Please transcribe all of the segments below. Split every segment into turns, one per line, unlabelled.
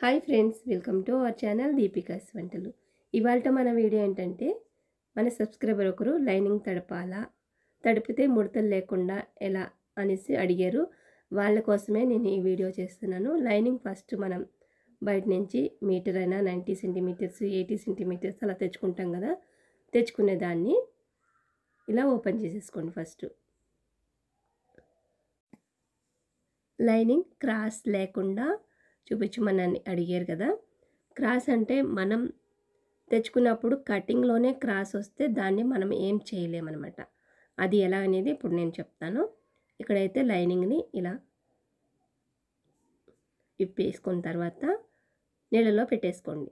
Hi friends welcome to our channel Deepika's వంటలు. ఇవాళ మన వీడియో ఏంటంటే మన సబ్స్క్రైబర్ ఒకరు లైనింగ్ తడపాలా తడిపితే ముడతలు లేకుండా ఎలా అనేసి అడిగారు. వాళ్ళ కోసమే నేను ఈ వీడియో చేస్తున్నాను. లైనింగ్ ఫస్ట్ మనం బయట నుంచి మీటర్ అయినా నైంటీ సెంటీమీటర్స్ ఎయిటీ సెంటీమీటర్స్ అలా తెచ్చుకుంటాం కదా తెచ్చుకునే దాన్ని ఇలా ఓపెన్ చేసేసుకోండి ఫస్ట్. లైనింగ్ క్రాస్ లేకుండా చూపించమని అడిగారు కదా. క్రాస్ అంటే మనం తెచ్చుకున్నప్పుడు కటింగ్లోనే క్రాస్ వస్తే దాన్ని మనం ఏం చేయలేమన్నమాట అది ఎలా అనేది ఇప్పుడు నేను చెప్తాను. ఇక్కడైతే లైనింగ్ని ఇలా ఇప్పేసుకున్న తర్వాత నీళ్ళలో పెట్టేసుకోండి.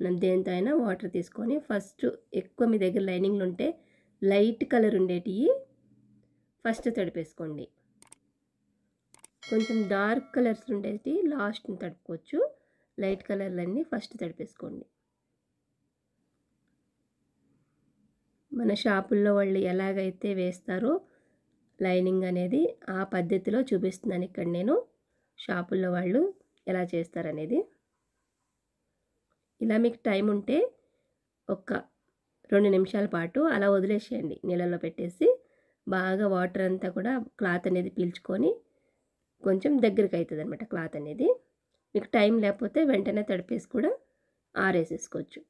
మనం దేంతో అయినా వాటర్ తీసుకొని ఫస్ట్ ఎక్కువ మీ దగ్గర లైనింగ్లు ఉంటే లైట్ కలర్ ఉండేటివి ఫస్ట్ తడిపేసుకోండి. కొంచెం డార్క్ కలర్స్ ఉండేది లాస్ట్ని తడుపుకోవచ్చు. Light కలర్లన్నీ first తడిపేసుకోండి. మన షాపుల్లో వాళ్ళు ఎలాగైతే వేస్తారో లైనింగ్ అనేది ఆ పద్ధతిలో చూపిస్తున్నాను ఇక్కడ నేను. షాపుల్లో వాళ్ళు ఎలా చేస్తారనేది. ఇలా మీకు టైం ఉంటే ఒక రెండు నిమిషాల పాటు అలా వదిలేసేయండి. నీళ్ళలో పెట్టేసి బాగా వాటర్ అంతా కూడా క్లాత్ అనేది పీల్చుకొని కొంచెం దగ్గరికి అవుతుంది అనమాట క్లాత్ అనేది. మీకు టైం లేకపోతే వెంటనే తడిపేసి కూడా ఆరేసేసుకోవచ్చు.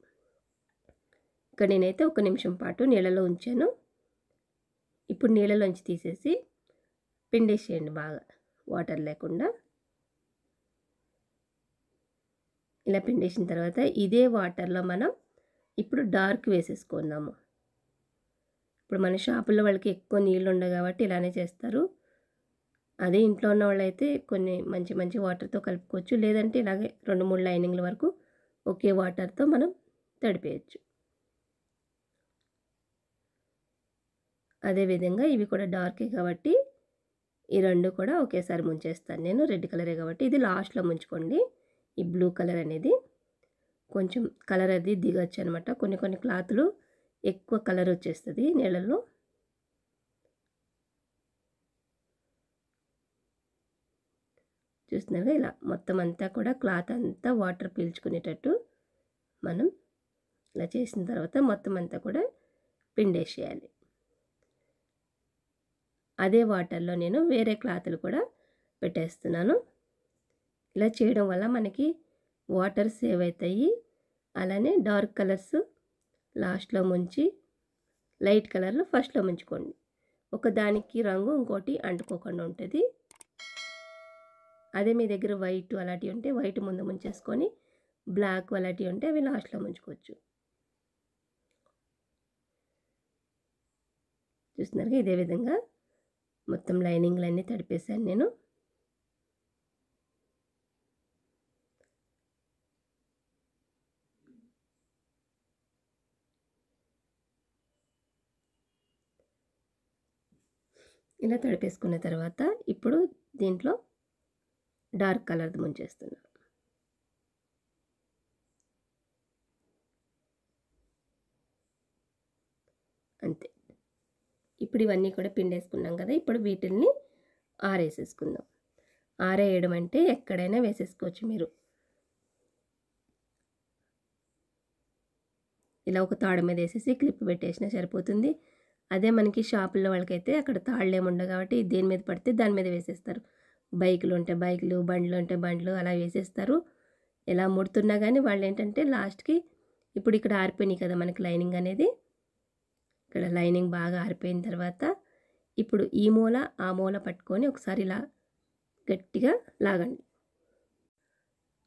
ఇక్కడ నేనైతే ఒక నిమిషం పాటు నీళ్ళలో ఉంచాను. ఇప్పుడు నీళ్ళలోంచి తీసేసి పిండేసేయండి బాగా వాటర్ లేకుండా. ఇలా పిండేసిన తర్వాత ఇదే వాటర్లో మనం ఇప్పుడు డార్క్ వేసేసుకుందాము. ఇప్పుడు మన షాపుల్లో వాళ్ళకి ఎక్కువ నీళ్ళు ఉండవు కాబట్టి ఇలానే చేస్తారు. అదే ఇంట్లో ఉన్న వాళ్ళైతే కొన్ని మంచి మంచి వాటర్తో కలుపుకోవచ్చు. లేదంటే ఇలాగే రెండు మూడు లైనింగ్ల వరకు ఒకే వాటర్తో మనం తడిపేయచ్చు. అదేవిధంగా ఇవి కూడా డార్కే కాబట్టి ఈ రెండు కూడా ఒకేసారి ముంచేస్తాను నేను. రెడ్ కలరే కాబట్టి ఇది లాస్ట్లో ముంచుకోండి. ఈ బ్లూ కలర్ అనేది కొంచెం కలర్ అది దిగచ్చు అనమాట కొన్ని కొన్ని క్లాత్లు ఎక్కువ కలర్ వచ్చేస్తుంది నీళ్ళల్లో చూస్తున్నారుగా ఇలా మొత్తం అంతా కూడా క్లాత్ అంతా వాటర్ పీల్చుకునేటట్టు మనం ఇలా చేసిన తర్వాత మొత్తం అంతా కూడా పిండేసేయాలి. అదే వాటర్లో నేను వేరే క్లాత్లు కూడా పెట్టేస్తున్నాను. ఇలా చేయడం వల్ల మనకి వాటర్ సేవ్ అవుతాయి అలానే డార్క్ కలర్స్ లాస్ట్లో ముంచి లైట్ కలర్లో ఫస్ట్లో ముంచుకోండి. ఒకదానికి రంగు ఇంకోటి అంటుకోకుండా ఉంటుంది. అదే మీ దగ్గర వైట్ అలాంటివి ఉంటే వైట్ ముందు ముంచేసుకొని బ్లాక్ అలాంటివి ఉంటే అవి లాస్ట్లో ముంచుకోవచ్చు. చూస్తున్నారుగా ఇదే విధంగా మొత్తం లైనింగ్లన్నీ తడిపేశాను నేను. ఇలా తడిపేసుకున్న తర్వాత ఇప్పుడు దీంట్లో డార్క్ కలర్ది ముంచేస్తున్నా. అంతే. ఇప్పుడు ఇవన్నీ కూడా పిండేసుకున్నాం కదా ఇప్పుడు వీటిల్ని ఆరేసేసుకుందాం. ఆరేయడం అంటే ఎక్కడైనా వేసేసుకోవచ్చు మీరు. ఇలా ఒక తాడు మీద వేసేసి క్లిప్ పెట్టేసినా సరిపోతుంది. అదే మనకి షాపుల్లో వాళ్ళకైతే అక్కడ తాళ్ళు ఏముండవు కాబట్టి దేని మీద పడితే దాని మీద వేసేస్తారు. బైకులు ఉంటే బైకులు బండ్లు ఉంటే బండ్లు అలా వేసేస్తారు. ఎలా ముడుతున్నా కానీ వాళ్ళు ఏంటంటే లాస్ట్కి ఇప్పుడు ఇక్కడ ఆరిపోయినాయి కదా మనకి లైనింగ్ అనేది. ఇక్కడ లైనింగ్ బాగా ఆరిపోయిన తర్వాత ఇప్పుడు ఈ మూల ఆ మూల పట్టుకొని ఒకసారి ఇలా గట్టిగా లాగండి.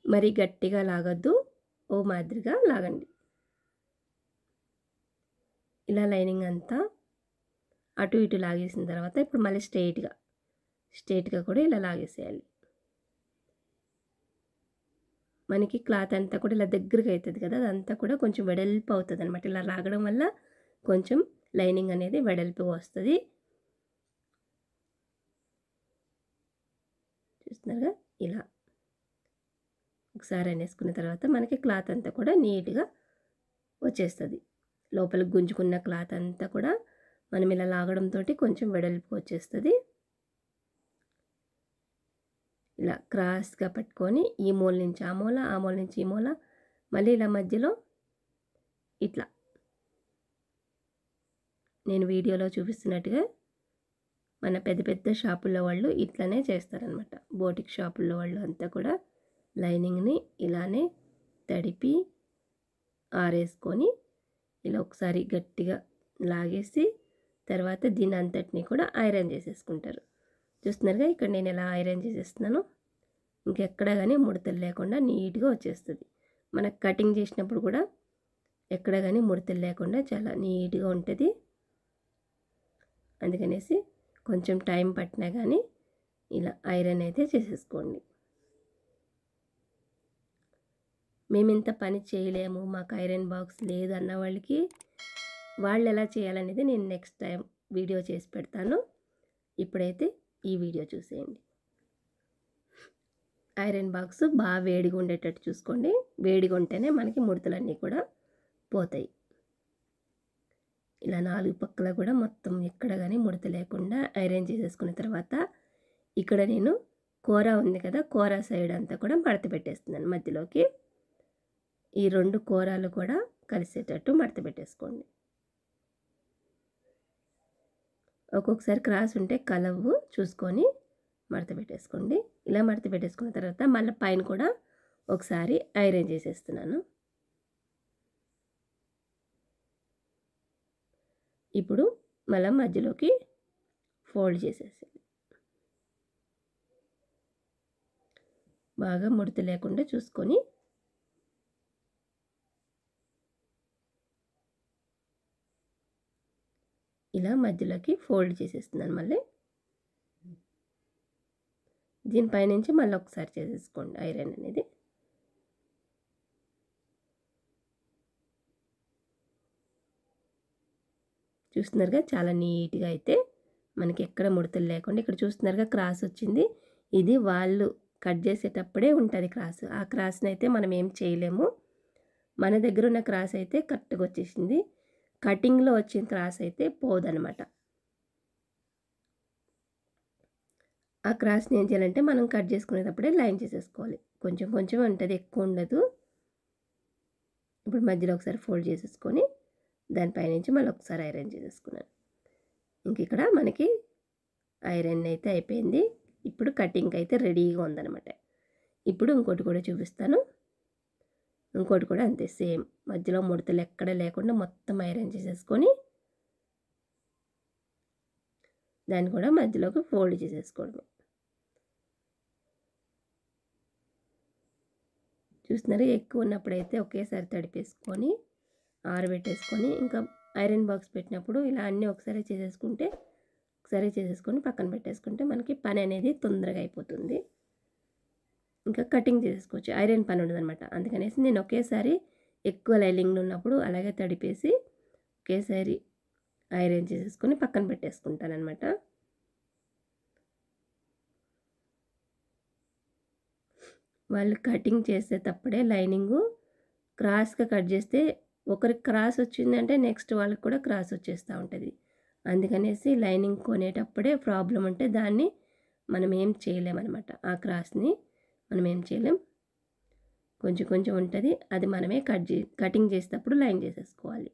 మరి గట్టిగా లాగద్దు ఓ మాదిరిగా లాగండి. ఇలా లైనింగ్ అంతా అటు ఇటు లాగేసిన తర్వాత ఇప్పుడు మళ్ళీ స్ట్రైట్గా స్ట్రేట్గా కూడా ఇలా లాగేసేయాలి. మనకి క్లాత్ అంతా కూడా ఇలా దగ్గరగా అవుతుంది కదా అదంతా కూడా కొంచెం వెడల్పు అవుతుంది అనమాట ఇలా లాగడం వల్ల కొంచెం లైనింగ్ అనేది వెడల్పు వస్తుంది. చూస్తున్నారుగా? ఇలా. ఒకసారి అనేసుకున్న తర్వాత మనకి క్లాత్ అంతా కూడా నీట్గా వచ్చేస్తుంది. లోపలికి గుంజుకున్న క్లాత్ అంతా కూడా మనం ఇలా లాగడంతో కొంచెం వెడల్పు వచ్చేస్తుంది. ఇలా క్రాస్గా పట్టుకొని ఈ మూల నుంచి ఆ మూల ఆ మూల నుంచి ఈ మూల మళ్ళీ ఇలా మధ్యలో ఇట్లా. నేను వీడియోలో చూపిస్తున్నట్టుగా మన పెద్ద పెద్ద షాపుల్లో వాళ్ళు ఇట్లానే చేస్తారనమాట బోటిక్ షాపుల్లో వాళ్ళు అంతా కూడా లైనింగ్ని ఇలానే తడిపి ఆరేసుకొని ఇలా ఒకసారి గట్టిగా లాగేసి తర్వాత దీని అంతటిని కూడా ఐరన్ చేసేసుకుంటారు. చూస్తున్నారుగా ఇక్కడ నేను ఎలా ఐరన్ చేసేస్తున్నాను. ఇంకెక్కడ కానీ ముడతలు లేకుండా నీట్గా వచ్చేస్తుంది. మనకు కటింగ్ చేసినప్పుడు కూడా ఎక్కడ కానీ ముడతలు లేకుండా చాలా నీట్గా ఉంటుంది. అందుకనేసి కొంచెం టైం పట్టినా కానీ ఇలా ఐరన్ అయితే చేసేసుకోండి. మేము ఇంత పని చేయలేము మాకు ఐరన్ బాక్స్ లేదు అన్న వాళ్ళకి వాళ్ళు ఎలా చేయాలనేది నేను నెక్స్ట్ టైం వీడియో చేసి పెడతాను. ఇప్పుడైతే ఈ వీడియో చూసేయండి. ఐరన్ బాక్స్ బాగా వేడిగా ఉండేటట్టు చూసుకోండి. వేడిగా ఉంటేనే మనకి ముడతలన్నీ కూడా పోతాయి. ఇలా నాలుగు పక్కల కూడా మొత్తం ఎక్కడ కానీ ముడత లేకుండా ఐరన్ చేసేసుకున్న తర్వాత ఇక్కడ నేను కూర ఉంది కదా కూర సైడ్ అంతా కూడా మడత పెట్టేస్తున్నాను మధ్యలోకి. ఈ రెండు కూరలు కూడా కలిసేటట్టు మడత పెట్టేసుకోండి. ఒక్కొక్కసారి క్రాస్ ఉంటే కలవు చూసుకొని మడత పెట్టేసుకోండి. ఇలా మడత పెట్టేసుకున్న తర్వాత మళ్ళీ పైన కూడా ఒకసారి ఐరన్ చేసేస్తున్నాను. ఇప్పుడు మళ్ళీ మధ్యలోకి ఫోల్డ్ చేసేసి బాగా ముడత లేకుండా చూసుకొని ఇలా మధ్యలోకి ఫోల్డ్ చేసేస్తున్నాను మళ్ళీ. దీనిపైనుంచి మళ్ళీ ఒకసారి చేసేసుకోండి ఐరన్ అనేది. చూస్తున్నారుగా చాలా నీట్గా అయితే మనకి ఎక్కడ ముడతలు లేకుండా ఇక్కడ చూస్తున్నారుగా క్రాస్ వచ్చింది. ఇది వాళ్ళు కట్ చేసేటప్పుడే ఉంటుంది క్రాస్. ఆ క్రాస్ని అయితే మనం ఏం చేయలేము. మన దగ్గర ఉన్న క్రాస్ అయితే కరెక్ట్గా వచ్చేసింది. కటింగ్లో వచ్చిన క్రాస్ అయితే పోదనమాట ఆ క్రాస్ని ఏం చేయాలంటే మనం కట్ చేసుకునేటప్పుడే లైన్ చేసేసుకోవాలి. కొంచెం కొంచెం ఉంటుంది ఎక్కువ ఉండదు. ఇప్పుడు మధ్యలో ఒకసారి ఫోల్డ్ చేసేసుకొని దానిపైనుంచి మళ్ళీ ఒకసారి ఐరన్ చేసేసుకున్నాను. ఇంక ఇక్కడ మనకి ఐరన్ అయితే అయిపోయింది. ఇప్పుడు కటింగ్ అయితే రెడీగా ఉందన్నమాట. ఇప్పుడు ఇంకోటి కూడా చూపిస్తాను. ఇంకోటి కూడా అంతే సేమ్. మధ్యలో ముడతలు ఎక్కడ లేకుండా మొత్తం ఐరన్ చేసేసుకొని దాన్ని కూడా మధ్యలోకి ఫోల్డ్ చేసేసుకోవడమే. చూస్తున్నారు? ఎక్కువ ఉన్నప్పుడైతే ఒకేసారి తడిపేసుకొని ఆరబెట్టేసుకొని ఇంకా ఐరన్ బాక్స్ పెట్టినప్పుడు ఇలా అన్నీ ఒకసారి చేసేసుకుంటే ఒకసారి చేసేసుకొని పక్కన పెట్టేసుకుంటే మనకి పని అనేది తొందరగా అయిపోతుంది. ఇంకా కటింగ్ చేసుకోవచ్చు. ఐరన్ పని ఉండదు అనమాట అందుకనేసి నేను ఒకేసారి ఎక్కువ లైలింగ్ ఉన్నప్పుడు అలాగే తడిపేసి ఒకేసారి ఐరన్ చేసేసుకొని పక్కన పెట్టేసుకుంటానమాట వాళ్ళు కటింగ్ చేసేటప్పుడే లైనింగు క్రాస్గా కట్ చేస్తే ఒకరికి క్రాస్ వచ్చిందంటే నెక్స్ట్ వాళ్ళకి కూడా క్రాస్ వచ్చేస్తూ ఉంటుంది. అందుకనేసి లైనింగ్ కొనేటప్పుడే ప్రాబ్లం ఉంటే దాన్ని మనం ఏం చేయలేమన్నమాట ఆ క్రాస్ని. మనం ఏం చేయలేం. కొంచెం కొంచెం ఉంటుంది. అది మనమే కట్ చే కటింగ్ చేసేటప్పుడు లైన్ చేసేసుకోవాలి.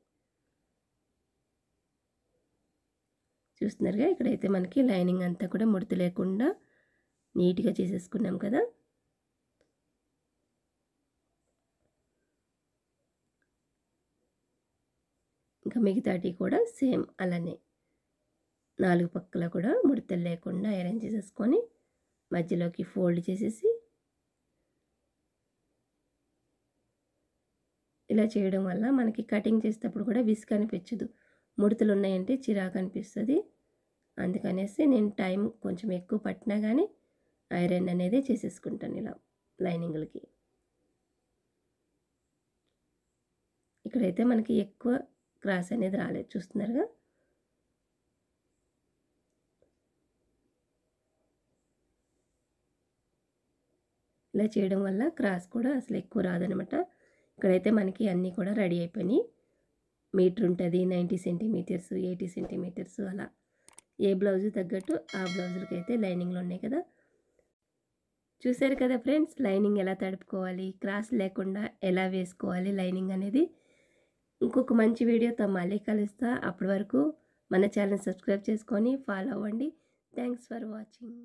చూస్తున్నారుగా ఇక్కడైతే మనకి లైనింగ్ అంతా కూడా ముడత లేకుండా నీట్గా చేసేసుకున్నాం కదా. ఇంకా మిగతాటి కూడా సేమ్ అలానే. నాలుగు పక్కల కూడా ముడతలు లేకుండా అరేంజ్ చేసేసుకొని మధ్యలోకి ఫోల్డ్ చేసేసి ఇలా చేయడం వల్ల మనకి కటింగ్ చేసేటప్పుడు కూడా విసుగు అనిపించదు. ముడతలు ఉన్నాయంటే చిరాకు అనిపిస్తుంది. అందుకనేసి నేను టైం కొంచెం ఎక్కువ పట్టినా కానీ ఐరన్ అనేది చేసేసుకుంటాను ఇలా లైనింగ్లకి ఇక్కడైతే మనకి ఎక్కువ క్రాస్ అనేది రాలేదు. చూస్తున్నారుగా? ఇలా చేయడం వల్ల క్రాస్ కూడా అసలు ఎక్కువ రాదనమాట. ఇక్కడైతే మనకి అన్నీ కూడా రెడీ అయిపోయినాయి. మీటర్ ఉంటుంది నైంటీ సెంటీమీటర్స్ ఎయిటీ సెంటీమీటర్స్ అలా. ఏ బ్లౌజ్ తగ్గట్టు ఆ బ్లౌజులకి అయితే లైనింగ్లు ఉన్నాయి కదా. చూశారు కదా ఫ్రెండ్స్ లైనింగ్ ఎలా తడుపుకోవాలి క్రాస్ లేకుండా ఎలా వేసుకోవాలి లైనింగ్ అనేది. ఇంకొక మంచి వీడియోతో మళ్ళీ కలుస్తా. అప్పటి వరకు మన ఛానల్ సబ్స్క్రైబ్ చేసుకొని ఫాలో అవ్వండి. Thanks for watching.